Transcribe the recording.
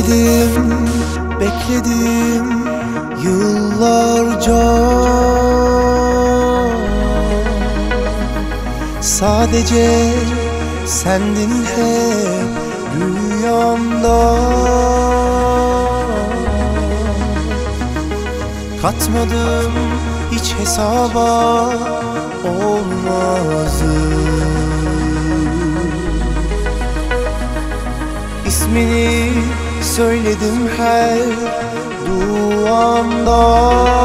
Bekledim, bekledim yıllarca. Sadece sendin hep rüyamda Katmadım hiç hesaba olmazdı. İsmini söyledim her duamda